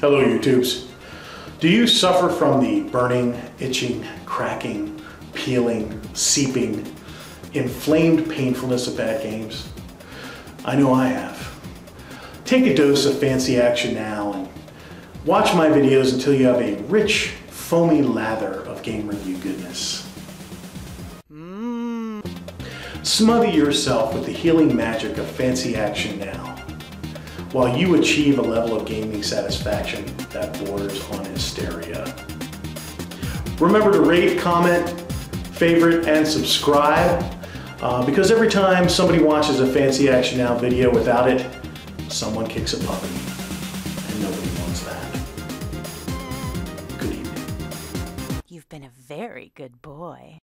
Hello, YouTubes. Do you suffer from the burning, itching, cracking, peeling, seeping, inflamed painfulness of bad games? I know I have. Take a dose of fancy action now and watch my videos until you have a rich, foamy lather of game review goodness. Smother yourself with the healing magic of fancy action now while you achieve a level of gaming satisfaction that borders on hysteria. Remember to rate, comment, favorite, and subscribe uh, because every time somebody watches a Fancy Action Now video without it, someone kicks a puppy, and nobody wants that. Good evening. You've been a very good boy.